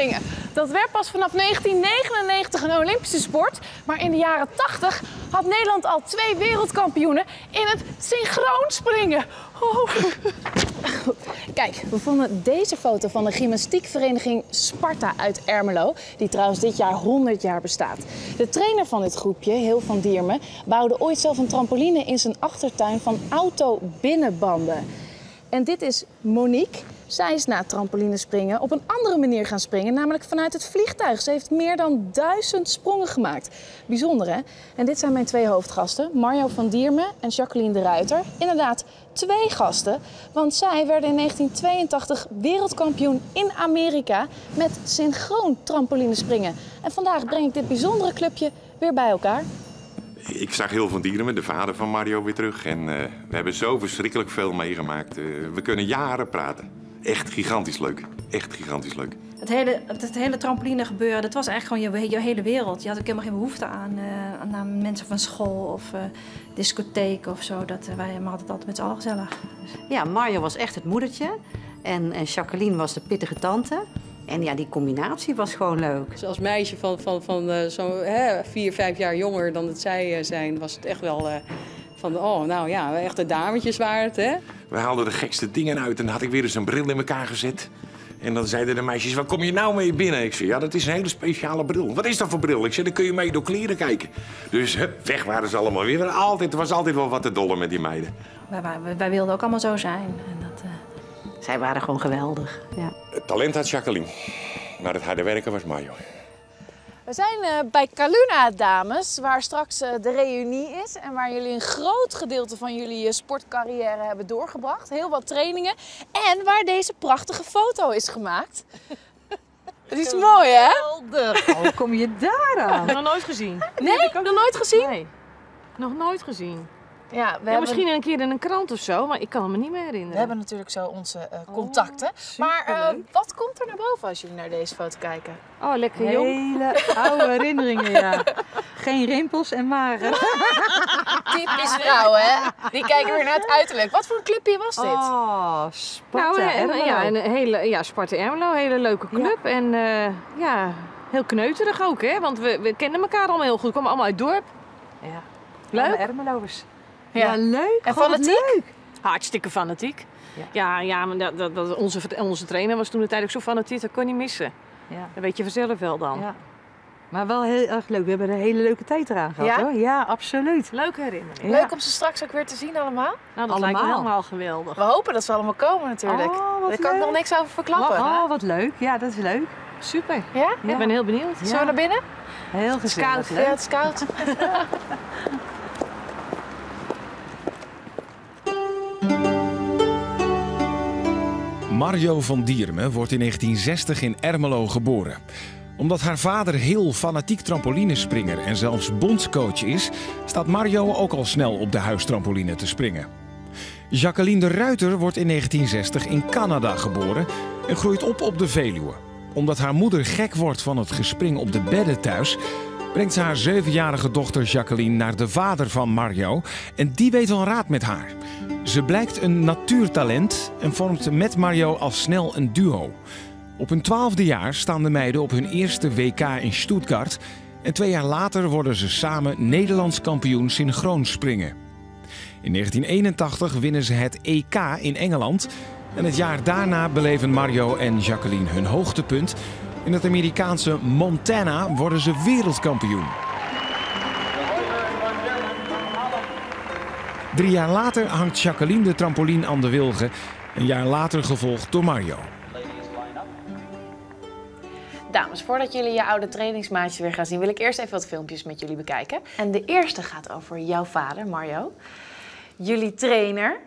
trampolinespringen. Dat werd pas vanaf 1999 een Olympische sport. Maar in de jaren 80 had Nederland al twee wereldkampioenen in het synchroon springen. Oh. Kijk, we vonden deze foto van de gymnastiekvereniging Sparta uit Ermelo, die trouwens dit jaar 100 jaar bestaat. De trainer van dit groepje, Heel van Diermen, bouwde ooit zelf een trampoline in zijn achtertuin van auto-binnenbanden. En dit is Monique. Zij is na trampolinespringen op een andere manier gaan springen, namelijk vanuit het vliegtuig. Ze heeft meer dan duizend sprongen gemaakt. Bijzonder hè? En dit zijn mijn twee hoofdgasten, Mario van Diermen en Jacqueline de Ruiter. Inderdaad, twee gasten, want zij werden in 1982 wereldkampioen in Amerika met synchroon trampolinespringen. En vandaag breng ik dit bijzondere clubje weer bij elkaar. Ik zag heel van Dierenme, de vader van Mario, weer terug. En eh, we hebben zo verschrikkelijk veel meegemaakt. Eh, we kunnen jaren praten. Echt gigantisch leuk. Echt gigantisch leuk. Het hele, het hele trampoline gebeuren, dat was eigenlijk gewoon je, je hele wereld. Je had ook helemaal geen behoefte aan, eh, aan, mensen van school of uh, discotheek of zo. Dat, uh, wij hadden het altijd met z'n allen gezellig. Dus. Ja, Mario was echt het moedertje. En, en Jacqueline was de pittige tante. En ja, die combinatie was gewoon leuk. Dus als meisje van, van, van uh, zo'n vier, vijf jaar jonger dan dat zij uh, zijn, was het echt wel uh, van, oh, nou ja, echte dametjes waren het, hè? We haalden de gekste dingen uit en dan had ik weer eens een bril in elkaar gezet. En dan zeiden de meisjes, waar kom je nou mee binnen? Ik zei, ja, dat is een hele speciale bril. Wat is dat voor bril? Ik zei, dan kun je mee door kleren kijken. Dus hup, weg waren ze allemaal weer. Altijd, er was altijd wel wat te dolle met die meiden. Wij, wij, wij wilden ook allemaal zo zijn. En Zij waren gewoon geweldig, ja. Het talent had Jacqueline, maar het harde werken was Mario. We zijn uh, bij Caluna, dames, waar straks uh, de reunie is en waar jullie een groot gedeelte van jullie uh, sportcarrière hebben doorgebracht. Heel wat trainingen en waar deze prachtige foto is gemaakt. Het is mooi, hè? Geweldig! Hoe kom je daar aan? Nog nooit gezien. Nee? Nog nooit gezien? Nee, nog nooit gezien. Ja, we Ja, hebben... misschien een keer in een krant of zo, maar ik kan me niet meer herinneren. We hebben natuurlijk zo onze uh, contacten. maar uh, wat komt er naar boven als jullie naar deze foto kijken? Oh, lekker jong. Hele oude herinneringen, ja. Geen rimpels en maren. Typisch vrouwen, hè? Die kijken weer naar het uiterlijk. Wat voor een clubje was dit? Oh, Sparta nou, en, Ermelo. ja, een hele, ja, Sparta Ermelo, een hele leuke club. Ja. En uh, ja, heel kneuterig ook, hè? Want we, we kennen elkaar allemaal heel goed. We komen allemaal uit het dorp. Ja. Leuk. Ermeloers. Ja. ja, leuk. En fanatiek? Leuk. Hartstikke fanatiek. Ja, ja, ja maar dat, dat, dat, onze, onze trainer was toen uiteindelijk zo fanatiek, dat kon niet missen. Ja. Dat weet je vanzelf wel dan. Ja. Maar wel heel erg leuk. We hebben een hele leuke tijd eraan gehad Ja? hoor. Ja, absoluut. Leuke herinnering. Leuk om ze straks ook weer te zien allemaal. Nou, dat Allemaal. lijkt me helemaal geweldig. We hopen dat ze allemaal komen natuurlijk. Oh, wat Daar kan ik nog niks over verklappen. Oh, wat leuk. Ja, dat is leuk. Super. Ja? Ik ben heel benieuwd. Zullen we naar binnen? Heel gezellig. Ja, het is koud. Mario van Diermen wordt in 1960 in Ermelo geboren. Omdat haar vader heel fanatiek trampolinespringer en zelfs bondscoach is, staat Mario ook al snel op de huistrampoline te springen. Jacqueline de Ruiter wordt in 1960 in Canada geboren en groeit op op de Veluwe. Omdat haar moeder gek wordt van het gespring op de bedden thuis, brengt ze haar zevenjarige dochter Jacqueline naar de vader van Mario en die weet wel raad met haar. Ze blijkt een natuurtalent en vormt met Mario al snel een duo. Op hun twaalfde jaar staan de meiden op hun eerste WK in Stuttgart en twee jaar later worden ze samen Nederlands kampioen synchroon springen. In 1981 winnen ze het EK in Engeland en het jaar daarna beleven Mario en Jacqueline hun hoogtepunt. In het Amerikaanse Montana worden ze wereldkampioen. Drie jaar later hangt Jacqueline de trampoline aan de wilgen. Een jaar later gevolgd door Mario. Dames, voordat jullie je oude trainingsmaatjes weer gaan zien, wil ik eerst even wat filmpjes met jullie bekijken. En de eerste gaat over jouw vader, Mario. Jullie trainer.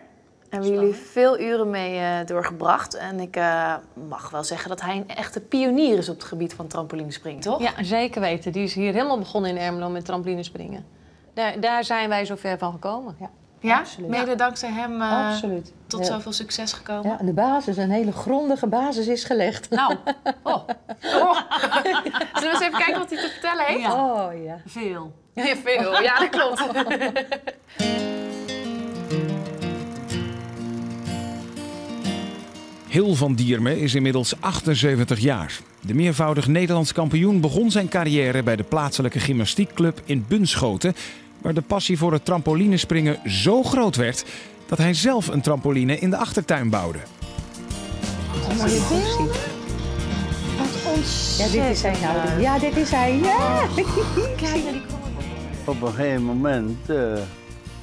Daar hebben jullie veel uren mee uh, doorgebracht. En ik uh, mag wel zeggen dat hij een echte pionier is op het gebied van trampolinespringen, toch? Ja, zeker weten. Die is hier helemaal begonnen in Ermelo met trampolinespringen. Daar, daar zijn wij zo ver van gekomen. Ja. Ja? Absoluut. Mede dankzij hem eh, Absoluut. tot Ja. zoveel succes gekomen. Ja, en de basis, een hele grondige basis is gelegd. Nou, oh. oh. Zullen we eens even kijken wat hij te vertellen heeft? Oh ja. Veel. Ja, veel. Ja, dat klopt. Hil van Dierme is inmiddels 78 jaar. De meervoudig Nederlands kampioen begon zijn carrière bij de plaatselijke gymnastiekclub in Bunschoten, waar de passie voor het trampolinespringen zo groot werd dat hij zelf een trampoline in de achtertuin bouwde. Ja, dit is hij nou. Ja, dit is hij. Ja. Op een gegeven moment eh,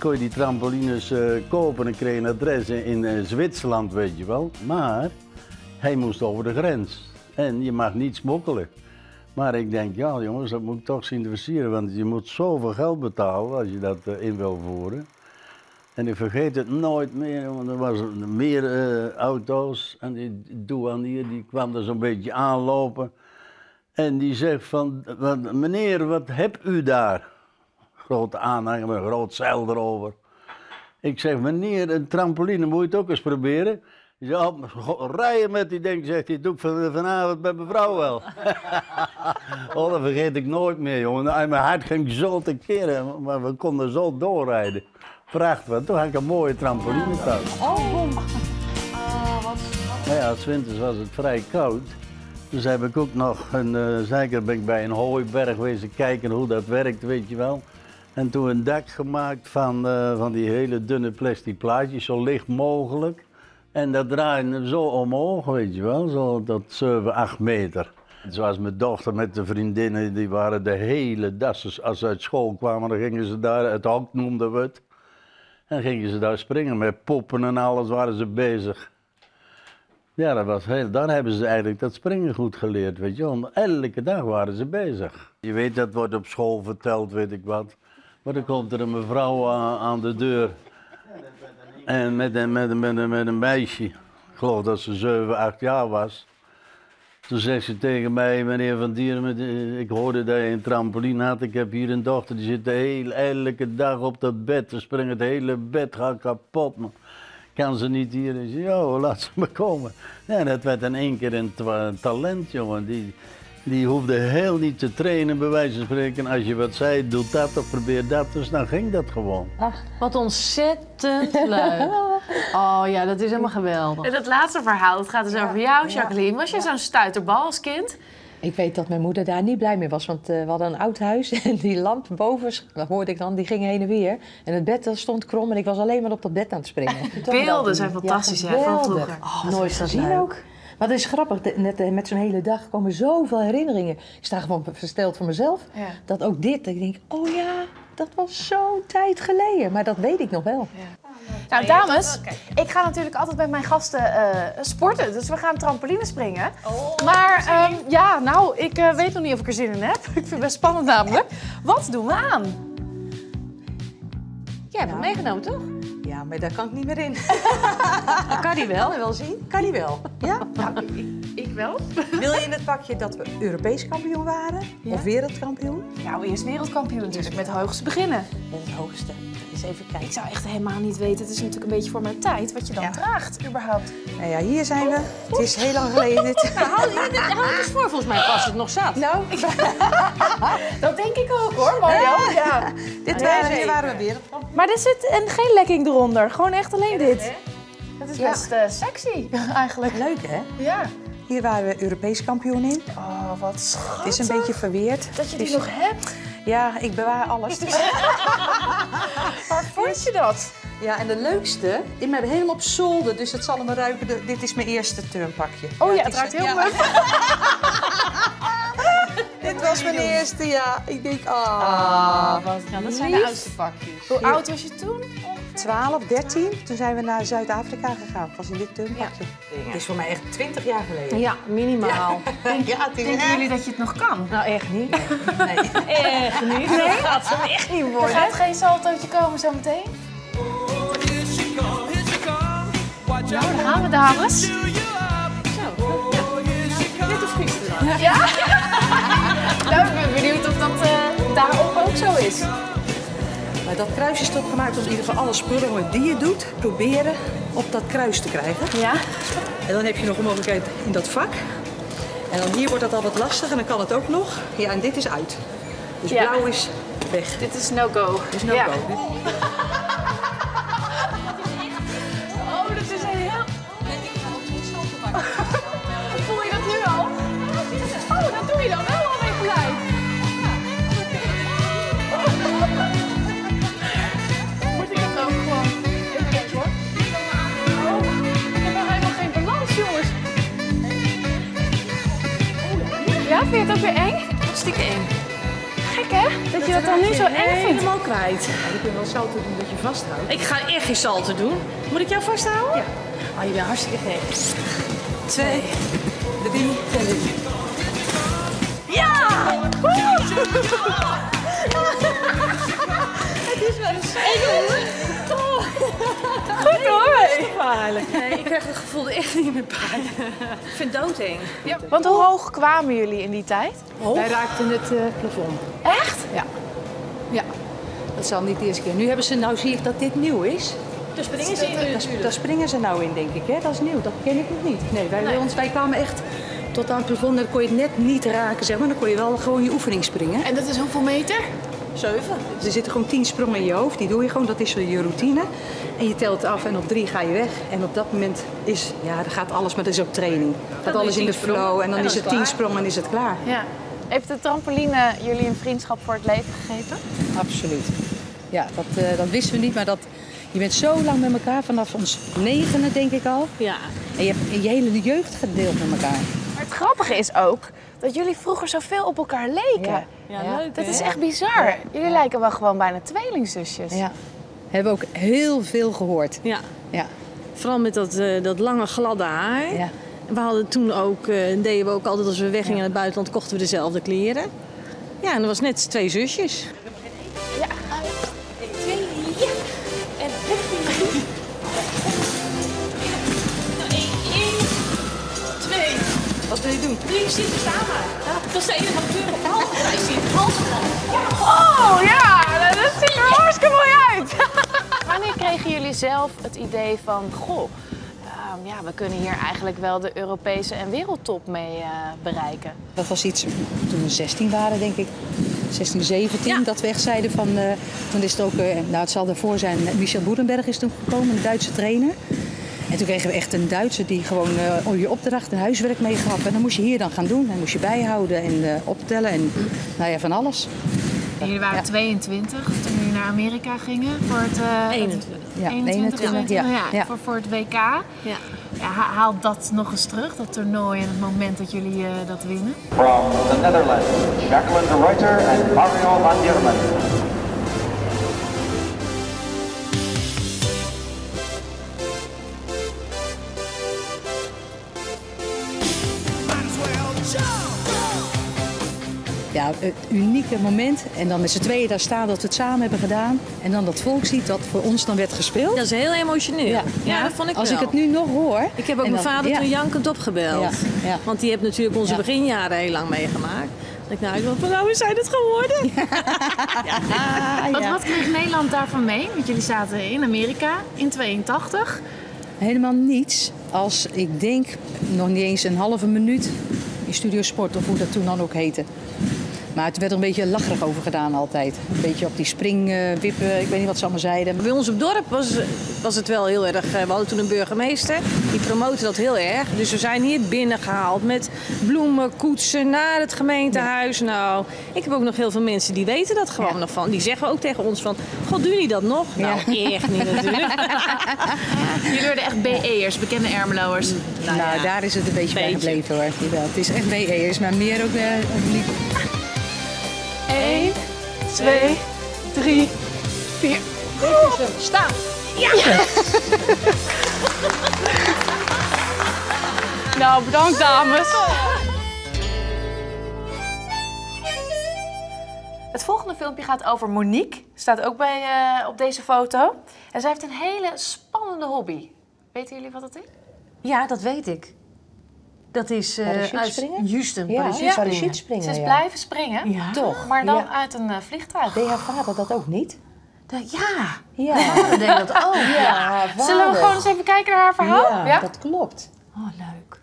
kon je die trampolines eh, kopen en kreeg een adres in, eh, Zwitserland, weet je wel. Maar hij moest over de grens en je mag niet smokkelen. Maar ik denk, ja jongens, dat moet ik toch zien te versieren, want je moet zoveel geld betalen als je dat eh, in wil voeren. En ik vergeet het nooit meer, want er waren meer auto's en die douanier die kwam er zo'n beetje aanlopen. En die zegt van, meneer, wat hebt u daar? Grote aanhanger met een groot zeil erover. Ik zeg, meneer, een trampoline moet je het ook eens proberen. Zegt, oh, rijden met die ding, zegt hij, doe ik van, vanavond bij mijn vrouw wel. oh, dat vergeet ik nooit meer, jongen. En mijn hart ging zo te keren, maar we konden zo doorrijden. Prachtig, toen had ik een mooie trampoline thuis. Nou ja, s winters was het vrij koud. Dus heb ik ook nog een, eh zeker ben ik bij een hooiberg wezen kijken hoe dat werkt, weet je wel. En toen een dak gemaakt van, eh, van die hele dunne plastic plaatjes, zo licht mogelijk. En dat draaide zo omhoog, weet je wel, zo tot 7, 8 meter. Zoals mijn dochter met de vriendinnen, die waren de hele dag, als ze uit school kwamen, dan gingen ze daar, het hok noemden we het. En gingen ze daar springen met poppen en alles waren ze bezig. Ja, dat was heel, dan hebben ze eigenlijk dat springen goed geleerd, weet je Elke dag waren ze bezig. Je weet, dat wordt op school verteld, weet ik wat. Maar dan komt er een mevrouw aan, de deur. En met een, met, een, met, een, met een meisje. Ik geloof dat ze 7, 8 jaar was. Toen zegt ze tegen mij, meneer Van Dieren, eh, ik hoorde dat je een trampoline had. Ik heb hier een dochter, die zit de hele, elke dag op dat bed. Ze springen het hele bed gaat kapot, man. Kan ze niet hier? Ik zei, laat ze maar komen. Ja, dat werd in één keer een talent, jongen. Die, die hoefde heel niet te trainen, bij wijze van spreken. Als je wat zei, doe dat of probeer dat. Dus dan ging dat gewoon. Wat ontzettend leuk. Oh ja, dat is helemaal geweldig. En dat laatste verhaal, dat gaat dus over jou, Jacqueline. Was je zo'n stuiterbal als kind? Ik weet dat mijn moeder daar niet blij mee was, want eh, we hadden een oud huis en die lamp boven, dat hoorde ik dan, die ging heen en weer. En het bed dat stond krom en ik was alleen maar op dat bed aan het springen. Beelden zijn fantastisch, hè, van vroeger. Oh, nooit gezien ook. Maar dat is grappig, de- net, eh, met zo'n hele dag komen zoveel herinneringen. Ik sta gewoon versteld voor mezelf. Ja. Dat ook dit, dat ik denk, oh ja, dat was zo'n tijd geleden. Maar dat weet ik nog wel. Nou, dames, ik ga natuurlijk altijd met mijn gasten eh, sporten. Dus we gaan trampoline springen. maar ehm, ja, nou, ik eh, weet nog niet of ik er zin in heb. ik vind het best spannend namelijk. Wat doen we aan? Jij hebt hem meegenomen, toch? Ja, maar daar kan ik niet meer in. Kan die wel? wel zien? Kan die wel? Ja? Ik wel. Wil je in het pakje dat we Europees kampioen waren? Of wereldkampioen? Nou, eerst wereldkampioen natuurlijk, met de hoogste beginnen. Met het hoogste. Eens even kijken. Ik zou echt helemaal niet weten, het is natuurlijk een beetje voor mijn tijd, wat je dan Ja. draagt, überhaupt. Nou ja, hier zijn we. Het is heel lang geleden dit. Hou het eens voor, volgens mij past het nog zat. Nou, Dat denk ik ook hoor, Mario. Ja. dit waren, hier waren we weer. Maar er zit een, geen lekking eronder, gewoon echt alleen dit. Dat is best eh, sexy, eigenlijk. Leuk hè? Ja. Hier waren we Europees kampioen in. Oh, wat schattig. Het is een beetje verweerd. Dat je die is- nog hebt. Ja, ik bewaar alles. Dus- Waar vond je dat? Ja, en de leukste, ik ben helemaal op zolder, dus het zal hem ruiken. De- dit is mijn eerste turnpakje. Oh ja, het ruikt heel ja. leuk. Dit was mijn eerste, ja. Ik denk, ah. Ah, wat, ja, dat zijn de oudste pakjes. Hoe oud was je toen? 12, 13. Toen zijn we naar Zuid-Afrika gegaan. Het was in dit turnpakje. Het is voor mij echt 20 jaar geleden. Ja, minimaal. Ja, is Denken jullie dat je het nog kan? Nou, echt niet. Nee. Echt niet. Nee? Dat gaat hem echt niet Er worden. gaat geen saltootje komen zometeen. Nou, daar gaan we, dames. Dit of gisteren? Ja? nou, ik ben benieuwd of dat eh, daarop ook zo is. Maar dat kruis is toch gemaakt om in ieder geval alle spullen die je doet, proberen op dat kruis te krijgen. Ja. En dan heb je nog een mogelijkheid in dat vak. En dan hier wordt dat al wat lastig en dan kan het ook nog. Ja, en dit is uit. Dus Ja. blauw is weg. Dit is no-go. Dit is no Ja. Eng. Gek hè? Dat je dat dan nu zo eng vindt. Helemaal kwijt. Je kunt wel salto doen dat je vasthoudt. Ik ga echt geen salto doen. Moet ik jou vasthouden? Ja. Oh, je bent hartstikke gek. Twee, drie, Ja! Het is wel hoor. Gevaarlijk. Nee, ik krijg het gevoel echt niet meer bij. Ik vind het doodeng. Ja, want hoe hoog kwamen jullie in die tijd? Wij raakten het eh, plafond. Echt? Ja. Ja. Dat zal niet de eerste keer. Nu hebben ze, nou zie ik dat dit nieuw is. Dus springen ze in Daar, natuurlijk. daar springen ze nou in, denk ik. Hè? Dat is nieuw. Dat ken ik nog niet. Nee, wij, ons, wij kwamen echt tot aan het plafond. Dan kon je het net niet raken, zeg maar. Dan kon je wel gewoon je oefening springen. En dat is hoeveel meter? Zeven. Er zitten gewoon tien sprongen in je hoofd. Die doe je gewoon. Dat is je routine. En je telt af en op drie ga je weg. En op dat moment is, ja, dan gaat alles, maar dat is ook training. Gaat je alles in de flow. En dan en is het tien sprongen en is het klaar. Ja. Heeft de trampoline jullie een vriendschap voor het leven gegeven? Absoluut. Ja, dat, eh, dat wisten we niet, maar dat, je bent zo lang met elkaar, vanaf ons negende denk ik al. Ja. En je hebt je hele jeugd gedeeld met elkaar. Maar het grappige is ook dat jullie vroeger zoveel op elkaar leken. Ja. Ja, leuk Dat hè? is echt bizar. Jullie lijken wel gewoon bijna tweelingzusjes. Ja. Hebben ook heel veel gehoord. Ja. Ja. Vooral met dat, eh, dat lange gladde haar. Ja. We hadden toen ook, eh, deden we ook altijd als we weggingen naar het buitenland, kochten we dezelfde kleren. Ja, en dat was net twee zusjes. Twee. Wat wil je doen? Drie zitten samen. Dat is de enige kleur zelf het idee van, goh, ehm, ja, we kunnen hier eigenlijk wel de Europese en wereldtop mee eh, bereiken? Dat was iets toen we 16 waren, denk ik. 16, 17, Ja. dat we echt zeiden van... eh, toen is het ook, eh, nou het zal daarvoor zijn, Michel Boerenberg is toen gekomen, een Duitse trainer. En toen kregen we echt een Duitser die gewoon eh je opdracht en huiswerk meegaf. En dan moest je hier dan gaan doen. Dan moest je bijhouden en eh, optellen en nou ja, van alles. En jullie waren Ja. 22 toen jullie naar Amerika gingen voor het... eh, 21. Ja, 21, 21, ja. ja, ja. Voor, voor het WK. Ja. Ja, ha- haalt dat nog eens terug, dat toernooi en het moment dat jullie eh, dat winnen? From the Netherlands, Jacqueline de Reuter en Mario van Dierman. Ja, het unieke moment. En dan met z'n tweeën daar staan dat we het samen hebben gedaan. En dan dat volk ziet dat voor ons dan werd gespeeld. Dat is heel emotioneel. Ja, dat vond ik Als wel. ik het nu nog hoor. Ik heb ook mijn dan- vader ja. toen jankend opgebeld. Ja, ja. Want die heeft natuurlijk onze Ja. beginjaren heel lang meegemaakt. Dat ik nou, ik wil van nou, we zijn het geworden. Wat, ja. wat kreeg Nederland daarvan mee? Want jullie zaten in Amerika in 82. Helemaal niets. Als ik denk nog niet eens een halve minuut in Studio Sport of hoe dat toen dan ook heette. Maar het werd er een beetje lacherig over gedaan altijd. Een beetje op die springwippen, ik weet niet wat ze allemaal zeiden. Bij ons op dorp was, was het wel heel erg. eh, We hadden toen een burgemeester, die promote dat heel erg. Dus we zijn hier binnengehaald met bloemen, koetsen naar het gemeentehuis. Nou, ik heb ook nog heel veel mensen die weten dat gewoon Ja. nog van. Die zeggen ook tegen ons van, god, doen jullie dat nog? Nou, echt niet natuurlijk. Jullie werden echt BE'ers, bekende Ermeloers. Nou, ja, daar is het een beetje, bij beetje. gebleven hoor. Jawel, het is echt BE'ers, maar meer ook, eh, ook niet. 1, 2, 3, 4. Staan! Nou, bedankt dames. Het volgende filmpje gaat over Monique. Staat ook bij, eh, op deze foto. En zij heeft een hele spannende hobby. Weten jullie wat dat is? Ja, dat weet ik. Dat is uh, Parachutespringen? Ja, parachutespringen. parachutespringen, Ze is ja. blijven springen. Ja. Toch? Maar dan Ja. uit een eh, vliegtuig. Deed haar vader dat ook niet? Ja, Ja. mijn vader deed dat ook. Ja, Ja. Zullen we gewoon eens even kijken naar haar verhaal? Ja, dat klopt. Oh, leuk.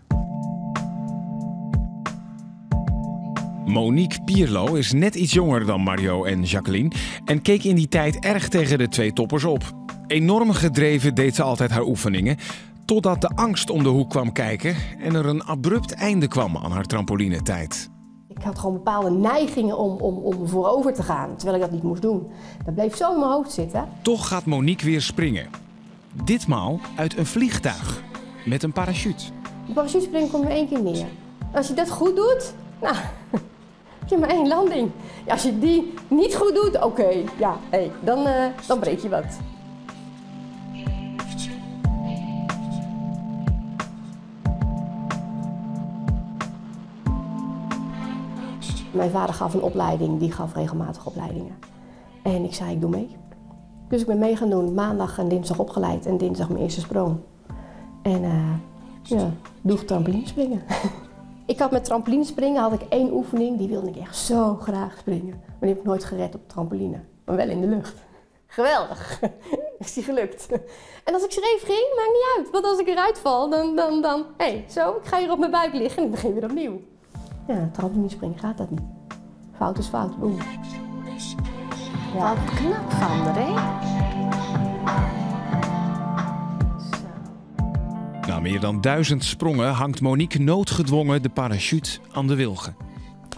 Monique Pierlo is net iets jonger dan Mario en Jacqueline en keek in die tijd erg tegen de twee toppers op. Enorm gedreven deed ze altijd haar oefeningen, totdat de angst om de hoek kwam kijken en er een abrupt einde kwam aan haar trampolinetijd. Ik had gewoon bepaalde neigingen om, om, om voorover te gaan, terwijl ik dat niet moest doen. Dat bleef zo in mijn hoofd zitten. Toch gaat Monique weer springen. Ditmaal uit een vliegtuig met een parachute. De parachutespringen komt maar één keer meer. Als je dat goed doet, nou, heb je maar één landing. Ja, als je die niet goed doet, oké, ja, hey, dan, eh, dan breek je wat. Mijn vader gaf een opleiding, die gaf regelmatig opleidingen. En ik zei, ik doe mee. Dus ik ben mee gaan doen, maandag en dinsdag opgeleid en dinsdag mijn eerste sprong. En eh ja, doe trampolinespringen. ik had met trampolinespringen had ik één oefening, die wilde ik echt zo graag springen. Maar die heb ik nooit gered op trampoline, maar wel in de lucht. Geweldig, is die gelukt. En als ik schreef ging, maakt niet uit. Want als ik eruit val, dan, dan, dan, hé, hey, zo, ik ga hier op mijn buik liggen en ik begin weer opnieuw. Ja, trampolinespringen gaat dat niet. Fout is fout, boem. Wat knap van hè? Na meer dan duizend sprongen hangt Monique noodgedwongen de parachute aan de wilgen.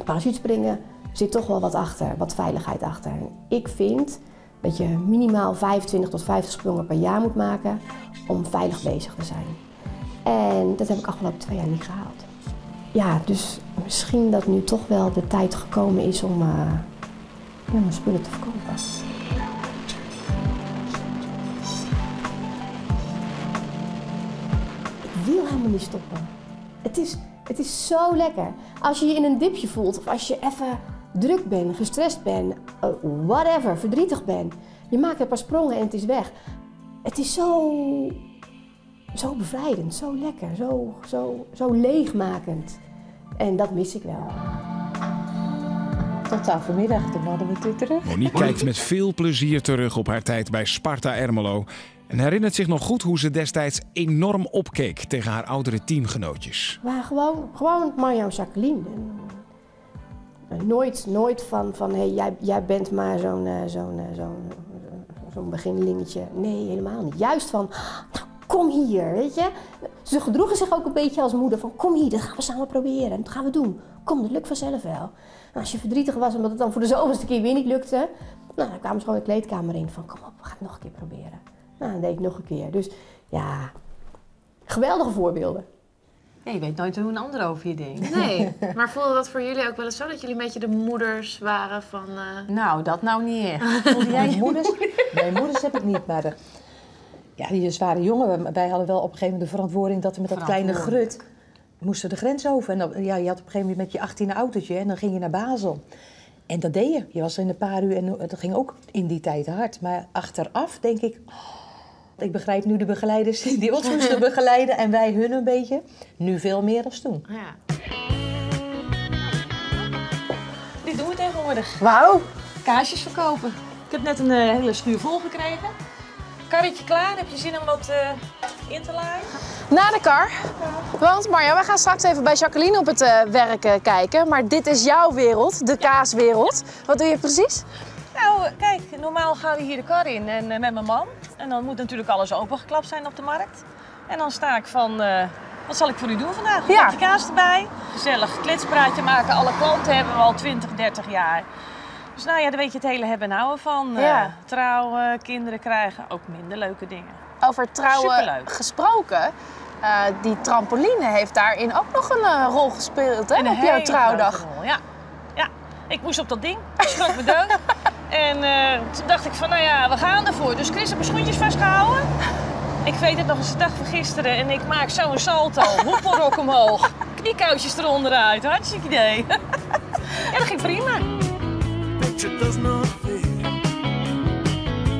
Parachutespringen zit toch wel wat achter, wat veiligheid achter. Ik vind dat je minimaal 25 tot 50 sprongen per jaar moet maken om veilig bezig te zijn. En dat heb ik afgelopen twee jaar niet gehaald. Ja, dus misschien dat nu toch wel de tijd gekomen is om eh, ja, mijn spullen te verkopen. Ik wil helemaal niet stoppen. Het is, het is zo lekker. Als je je in een dipje voelt of als je even druk bent, gestrest bent, eh, whatever, verdrietig bent. Je maakt een paar sprongen en het is weg. Het is zo, zo bevrijdend, zo lekker, zo, zo, zo leegmakend. En dat mis ik wel. Tot aan vanmiddag, toen hadden we het weer terug. Monique kijkt met veel plezier terug op haar tijd bij Sparta Ermelo. En herinnert zich nog goed hoe ze destijds enorm opkeek tegen haar oudere teamgenootjes. Maar gewoon, gewoon Mario en Jacqueline. En nooit, nooit van, van hey, jij, jij bent maar zo'n eh, zo'n eh, zo'n zo'n beginlingetje. Nee, helemaal niet. Juist van, nou, kom hier, weet je. Ze gedroegen zich ook een beetje als moeder van, kom hier, dat gaan we samen proberen. En dat gaan we doen. Kom, dat lukt vanzelf wel. Nou, als je verdrietig was omdat het dan voor de zoveelste keer weer niet lukte, nou, dan kwamen ze gewoon de kleedkamer in van, kom op, we gaan het nog een keer proberen. Nou, dan deed ik nog een keer. Dus ja, geweldige voorbeelden. Ja, je weet nooit hoe een ander over je denkt. Nee, maar voelde dat voor jullie ook wel eens zo dat jullie een beetje de moeders waren van... eh, Nou, dat nou niet echt. Voelde jij je moeders, nee, moeders heb ik niet, maar de, ja, die waren jongen. Wij hadden wel op een gegeven moment de verantwoording dat we met dat kleine grut moesten de grens over. En dan, ja, je had op een gegeven moment met je 18 autootje en dan ging je naar Basel. En dat deed je. Je was er in een paar uur en dat ging ook in die tijd hard. Maar achteraf denk ik, oh, ik begrijp nu de begeleiders die ons moesten begeleiden en wij hun een beetje. Nu veel meer dan toen. Ja. Dit doen we tegenwoordig. Wauw. Kaasjes verkopen. Ik heb net een eh, hele schuur vol gekregen. Karretje klaar. Heb je zin om wat eh, in te laaien? Na de kar. Want Marja, wij gaan straks even bij Jacqueline op het eh, werk eh, kijken. Maar dit is jouw wereld, de kaaswereld. Wat doe je precies? Nou, kijk, normaal gaan we hier de kar in en, met mijn man. En dan moet natuurlijk alles opengeklapt zijn op de markt. En dan sta ik van, wat zal ik voor u doen vandaag? Een Ja. bakje kaas erbij. Gezellig kletspraatje maken. Alle klanten hebben we al 20, 30 jaar. Dus nou ja, daar weet je het hele hebben en houden van. Eh, Ja. trouwen, kinderen krijgen, ook minder leuke dingen. Over trouwen Superleuk. gesproken. eh, die trampoline heeft daarin ook nog een eh, rol gespeeld hè, Een op jouw trouwdag. rol, Ja. ja, ik moest op dat ding. Schrok me dood. En eh, toen dacht ik van, nou ja, we gaan ervoor. Dus Chris heeft mijn schoentjes vastgehouden. Ik weet het nog eens de dag van gisteren en ik maak zo'n salto. Hoepelrok omhoog. Kniekouwtjes eronder uit. Hartstikke idee. ja, dat ging prima. Picture does not.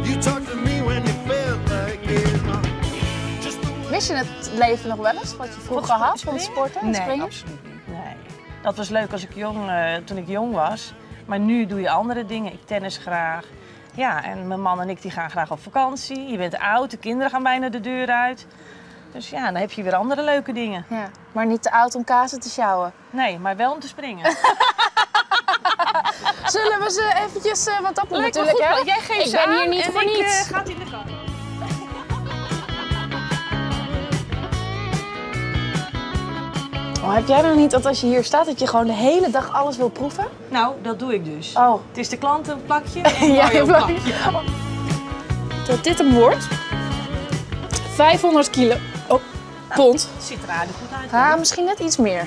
You talk to me when you felt like it. Just the way Mis je het leven nog wel eens, wat je vroeger had van het sporten en Nee, springen? absoluut niet. Nee. Dat was leuk als ik jong, eh, toen ik jong was. Maar nu doe je andere dingen. Ik tennis graag. Ja, en mijn man en ik die gaan graag op vakantie. Je bent oud, de kinderen gaan bijna de deur uit. Dus ja, dan heb je weer andere leuke dingen. Ja, maar niet te oud om kazen te sjouwen. Nee, maar wel om te springen. Zullen we ze eventjes, eh, want dat moet Lijkt me natuurlijk goed, hè? jij geeft ik ze ben aan hier niet en voor ik, eh, niets. ga het in de kar. Oh, heb jij nou niet dat als je hier staat, dat je gewoon de hele dag alles wil proeven? Nou, dat doe ik dus. Oh. Het is de klant een plakje. Ja, een plakje. Dat dit hem wordt. 500 kilo. Oh, pond. Ziet er aardig goed uit. Ah, misschien net iets meer.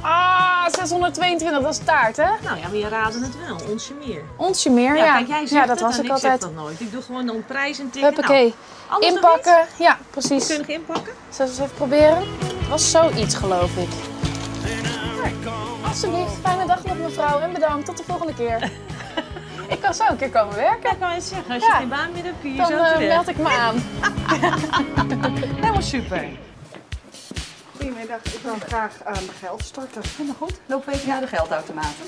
Ah, 622, dat is taart, hè? Nou ja, maar je raadde het wel. Onsje meer. Onsje meer, ja. kijk, jij zegt ja, dat was ik ik altijd. dat nooit. Ik doe gewoon een prijs en tikken. Huppakee. Nou, inpakken. Ja, precies. Kun je nog inpakken? Zullen we eens even proberen? Het was zoiets, geloof ik. Alsjeblieft, fijne dag nog mevrouw en bedankt. Tot de volgende keer. ik kan zo een keer komen werken. Ik kan eens zeggen, als Ja. je geen baan meer hebt, kun je Dan zo eh, meld ik me aan. Helemaal super. Goedemiddag, ik wil graag aan geld storten. Helemaal goed. We even naar de geldautomaten.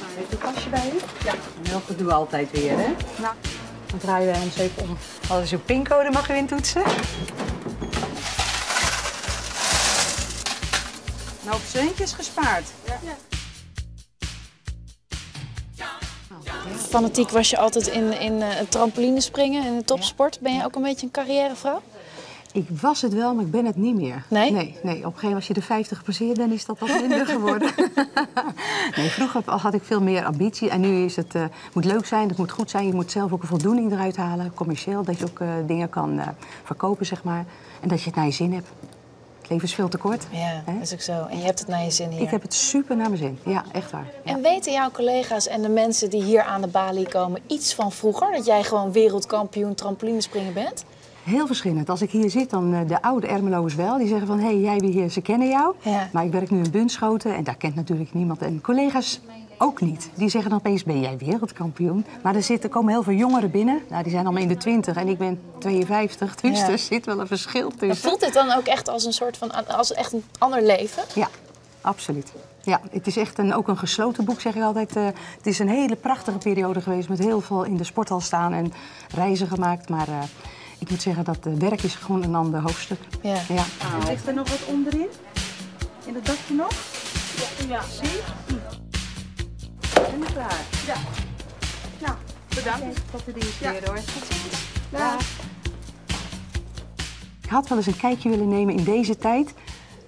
Nou, heeft u pasje bij u? Ja. Wel, dat doen we altijd weer, hè? Nou, Dan draaien we ons even om. Hadden ze uw pincode mag u intoetsen? nou, op centjes gespaard. Ja. Fanatiek was je altijd in, in eh, het trampolinespringen en de topsport. Ben je ook een beetje een carrièrevrouw? Ik was het wel, maar ik ben het niet meer. Nee? Nee, nee. op een gegeven moment als je de 50 passeert, dan is dat wat minder geworden. nee, vroeger had ik veel meer ambitie en nu is het, eh, moet leuk zijn, het moet goed zijn. Je moet zelf ook een voldoening eruit halen, commercieel. Dat je ook eh, dingen kan verkopen, zeg maar. En dat je het naar je zin hebt. Het leven is veel te kort. Ja, dat is ook zo. En je hebt het naar je zin hier. Ik heb het super naar mijn zin. Ja, echt waar. En weten jouw collega's en de mensen die hier aan de balie komen iets van vroeger? Dat jij gewoon wereldkampioen trampolinespringen bent? Heel verschillend. Als ik hier zit, dan eh, de oude Ermeloers wel. Die zeggen van, hé, hey, jij weer hier, ze kennen jou. Ja. Maar ik werk nu in Bunschoten en daar kent natuurlijk niemand. En collega's ook niet. Die zeggen dan opeens, ben jij wereldkampioen? Maar er, zitten, komen heel veel jongeren binnen. Nou, die zijn allemaal in de 20 en ik ben 52. Dus Ja. er zit wel een verschil Maar tussen. voelt dit dan ook echt als een soort van, als echt een ander leven? Ja, absoluut. Ja, het is echt een, ook een gesloten boek, zeg ik altijd. Eh, het is een hele prachtige periode geweest met heel veel in de sporthal staan en reizen gemaakt. Maar eh, ik moet zeggen dat het werk is gewoon een ander hoofdstuk. Ja. ja. Ligt er nog wat onderin? In het dakje nog? Ja. Zie? En klaar. Ja. Nou, bedankt. Tot de dienst weer hoor. Tot ziens. Dag. Ik had wel eens een kijkje willen nemen in deze tijd.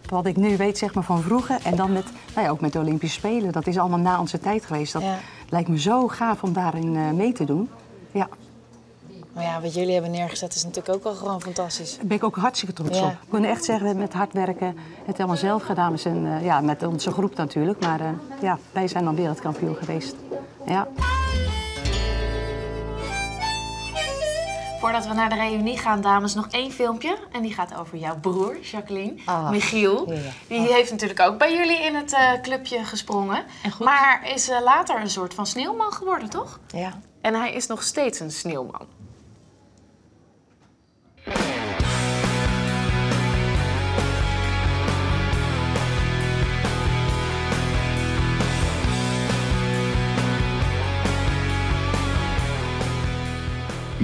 Wat ik nu weet zeg maar, van vroeger. En dan met, nou ja, ook met de Olympische Spelen. Dat is allemaal na onze tijd geweest. Dat Ja. lijkt me zo gaaf om daarin eh, mee te doen. Ja, Maar ja, wat jullie hebben neergezet is natuurlijk ook wel gewoon fantastisch. daar ben ik ook hartstikke trots Ja. op. We kunnen echt zeggen, met hard werken, het allemaal zelf gedaan. We zijn, eh, ja, met onze groep natuurlijk. Maar eh, ja, wij zijn dan wereldkampioen geweest. Ja. Voordat we naar de reunie gaan, dames, nog één filmpje. En die gaat over jouw broer, Jacqueline. Ah, Michiel. ja, ja. Die heeft natuurlijk ook bij jullie in het eh, clubje gesprongen. Maar is later een soort van sneeuwman geworden, toch? Ja. En hij is nog steeds een sneeuwman.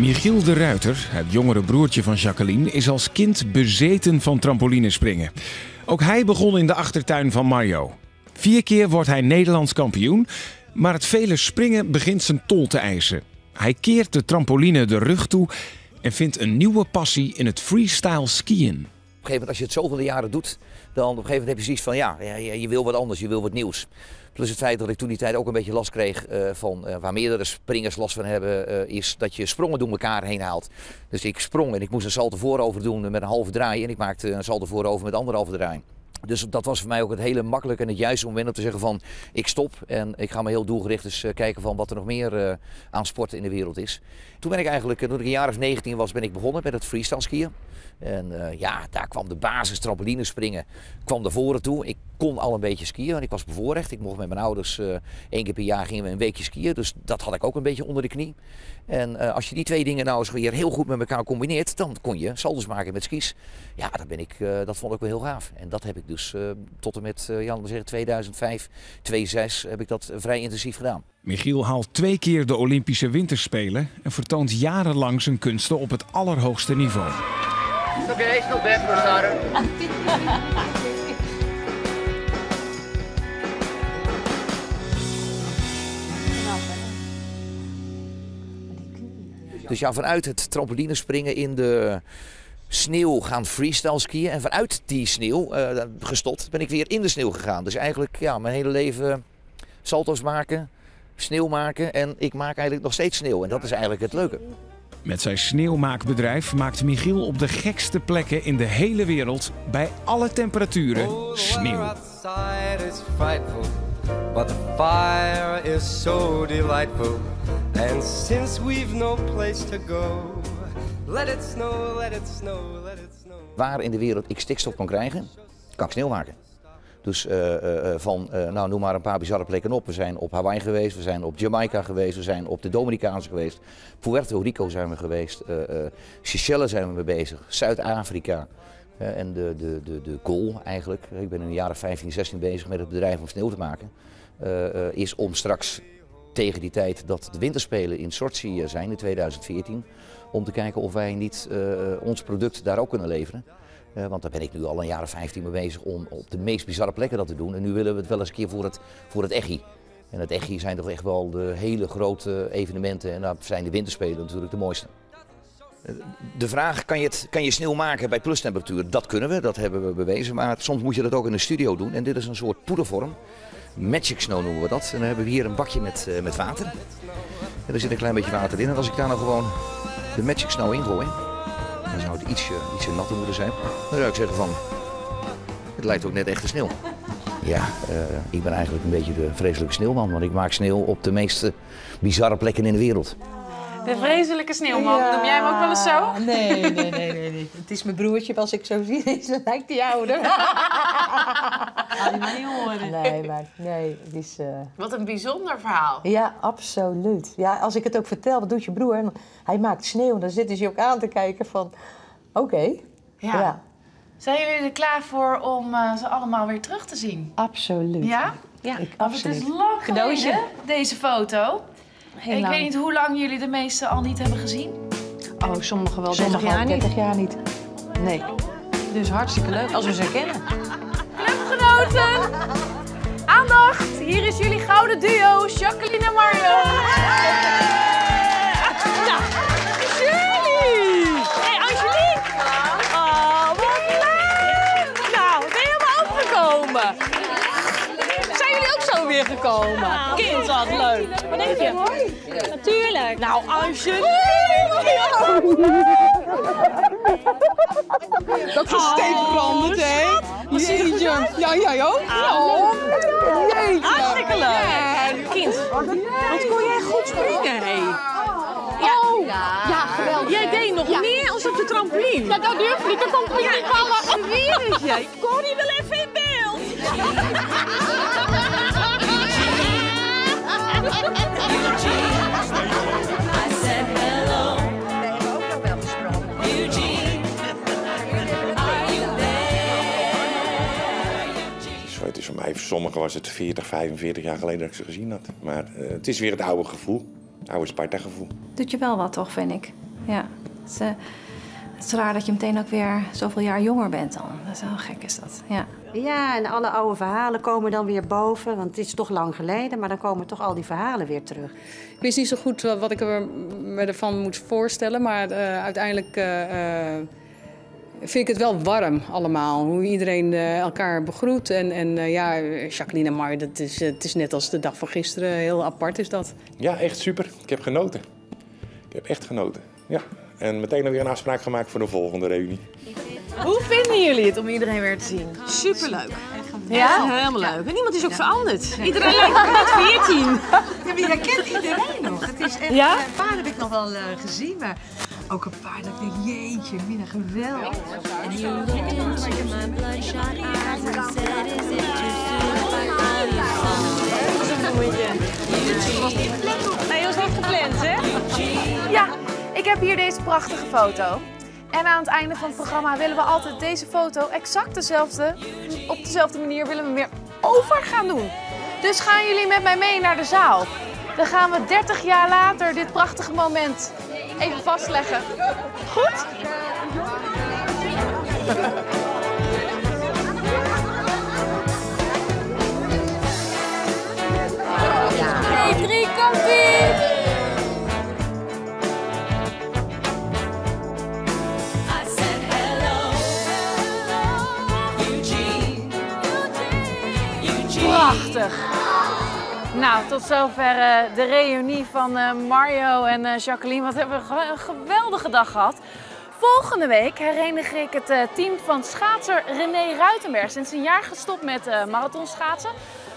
Michiel de Ruiter, het jongere broertje van Jacqueline, is als kind bezeten van trampolinespringen. Ook hij begon in de achtertuin van Mario. Vier keer wordt hij Nederlands kampioen, maar het vele springen begint zijn tol te eisen. Hij keert de trampoline de rug toe en vindt een nieuwe passie in het freestyle skiën. Op een gegeven moment, als je het zoveel jaren doet, dan op een gegeven moment heb je zoiets van ja, je je wil wat anders, je wil wat nieuws. Plus het feit dat ik toen die tijd ook een beetje last kreeg eh, van eh, waar meerdere springers last van hebben, eh, is dat je sprongen door elkaar heen haalt. Dus ik sprong en ik moest een salto voorover doen met een halve draai en ik maakte een salto voorover met anderhalve draai. Dus dat was voor mij ook het hele makkelijke en het juiste moment om te zeggen van ik stop en ik ga me heel doelgericht eens eh, kijken van wat er nog meer eh, aan sport in de wereld is. Toen ben ik eigenlijk, eh, toen ik een jaar of 19 was, ben ik begonnen met het freestyle skiën. En ja, daar kwam de basis trampolinespringen kwam naar voren toe. Ik kon al een beetje skiën. Want ik was bevoorrecht. Ik mocht met mijn ouders één keer per jaar gingen we een weekje skiën. Dus dat had ik ook een beetje onder de knie. En als je die twee dingen nou eens weer heel goed met elkaar combineert, dan kon je saldo's maken met skis. Ja, dat, ben ik, dat vond ik wel heel gaaf. En dat heb ik dus eh, tot en met uh, ja, laten we zeggen 2005, 2006 heb ik dat eh, vrij intensief gedaan. Michiel haalt twee keer de Olympische Winterspelen en vertoont jarenlang zijn kunsten op het allerhoogste niveau. Oké, okay, bad for starter. Dus ja, vanuit het trampolinespringen in de sneeuw gaan freestyle skiën. En vanuit die sneeuw, uh, gestopt, ben ik weer in de sneeuw gegaan. Dus eigenlijk ja, mijn hele leven salto's maken, sneeuw maken. En ik maak eigenlijk nog steeds sneeuw. En dat is eigenlijk het leuke. Met zijn sneeuwmaakbedrijf maakt Michiel op de gekste plekken in de hele wereld bij alle temperaturen sneeuw. But the fire is so delightful. And since we've no place to go, let it snow, let it snow, let it snow. Waar in de wereld ik stikstof kan krijgen, kan ik sneeuw maken. Dus uh, uh, van, uh, nou noem maar een paar bizarre plekken op. We zijn op Hawaii geweest, we zijn op Jamaica geweest, we zijn op de Dominicaanse geweest. Puerto Rico zijn we geweest, Seychelles zijn we mee bezig, Zuid-Afrika. en de, de, de, de goal eigenlijk, ik ben in de jaren 15, 16 bezig met het bedrijf om sneeuw te maken. is om straks tegen die tijd dat de winterspelen in Sochi zijn in 2014, om te kijken of wij niet ons product daar ook kunnen leveren. Uh, want daar ben ik nu al een jaar of 15 mee bezig om op de meest bizarre plekken dat te doen. En nu willen we het wel eens een keer voor het, voor het EGI. En het EGI zijn toch echt wel de hele grote evenementen. En daar zijn de winterspelen natuurlijk de mooiste. De vraag, kan je, het, kan je sneeuw maken bij plustemperatuur? Dat kunnen we, dat hebben we bewezen. Maar soms moet je dat ook in een studio doen. En dit is een soort poedervorm. Magic snow noemen we dat. En dan hebben we hier een bakje met, uh, met water. En er zit een klein beetje water in. En als ik daar nou gewoon de magic snow in gooi... Dan zou het ietsje, ietsje natter moeten zijn. Dan zou ik zeggen van, het lijkt ook net echte sneeuw. Ja, uh, ik ben eigenlijk een beetje de vreselijke sneeuwman, want ik maak sneeuw op de meest bizarre plekken in de wereld. De vreselijke sneeuwman, ja. noem jij hem ook wel eens zo? Nee, nee, nee, nee, nee. Het is mijn broertje, als ik zo zie, dan lijkt hij ouder. Laat hij niet horen. Nee, maar nee, het is... Uh... Wat een bijzonder verhaal. Ja, absoluut. Ja, als ik het ook vertel, wat doet je broer? En hij maakt sneeuw en dan zitten ze ook aan te kijken van, oké. Okay. Ja. ja. Zijn jullie er klaar voor om uh, ze allemaal weer terug te zien? Absoluut. Ja? Ja, ik, absoluut. Het is lang geleden, deze foto. Heel ik lang. weet niet hoe lang jullie de meeste al niet hebben gezien. Oh, sommigen wel Sommige 30 jaar niet. 30 jaar niet. Nee. Dus hartstikke leuk als we ze herkennen. Clubgenoten! Aandacht! Hier is jullie gouden duo, Jacqueline en Mario. Nou! Hey, Angelique! Oh, wat leuk! Nou, ben je helemaal opgekomen? Weer gekomen? Kind, wat leuk. Wat denk je? Natuurlijk. Nou, Dat systeem verandert, hè? Jeetje. Ja, jij ook? Oh. Jeetje. Hartstikke leuk. Kind, wat kon jij goed springen, hé? Ja. Oh. Ja, geweldig. Jij deed nog meer als op de trampoline. Ja, dat durf niet. Dat komt niet ja, van me. Zweer het je. Connie wil even in beeld. Voor mij, voor sommigen was het 40, 45 jaar geleden dat ik ze gezien had. Maar uh, het is weer het oude gevoel. Het oude Sparta-gevoel. Doet je wel wat, toch, vind ik. Ja. Het is raar dat je meteen ook weer zoveel jaar jonger bent dan. Dat is wel gek, is dat. Ja. Ja, en alle oude verhalen komen dan weer boven. Want het is toch lang geleden, maar dan komen toch al die verhalen weer terug. Ik wist niet zo goed wat ik er, me ervan moet voorstellen. Maar uh, uiteindelijk uh, uh, vind ik het wel warm allemaal. Hoe iedereen elkaar begroet. En, en ja, Jacqueline en Mar, dat is, het is net als de dag van gisteren. Heel apart is dat. Ja, echt super. Ik heb genoten. Ik heb echt genoten. Ja. En meteen weer een afspraak gemaakt voor de volgende reunie. Hoe vinden jullie het om iedereen weer te zien? Superleuk. Ja? Helemaal leuk. En niemand is ook veranderd. Iedereen lijkt nog net 14. Ja, maar je kent iedereen nog. Het is echt, Ja? Mijn vader heb ik nog wel uh, gezien, maar ook een paar dat ik denk, jeetje, Mina, geweldig. Dat was niet gepland, hè? Ja, ik heb hier deze prachtige foto. En aan het einde van het programma willen we altijd deze foto exact dezelfde, op dezelfde manier willen we weer over gaan doen. Dus gaan jullie met mij mee naar de zaal. Dan gaan we 30 jaar later dit prachtige moment even vastleggen. Goed? Tot zover eh, de reunie van eh, Mario en eh, Jacqueline. Wat hebben we een geweldige dag gehad. Volgende week herenig ik het team van schaatser René Ruitenberg. Sinds een jaar gestopt met marathonschaatsen.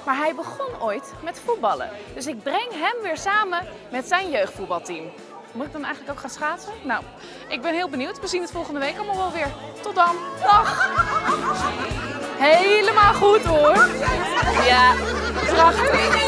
Maar hij begon ooit met voetballen. Dus ik breng hem weer samen met zijn jeugdvoetbalteam. Moet ik dan eigenlijk ook gaan schaatsen? Nou, ik ben heel benieuwd. We zien het volgende week allemaal wel weer. Tot dan. Dag. Helemaal goed hoor. Ja, prachtig.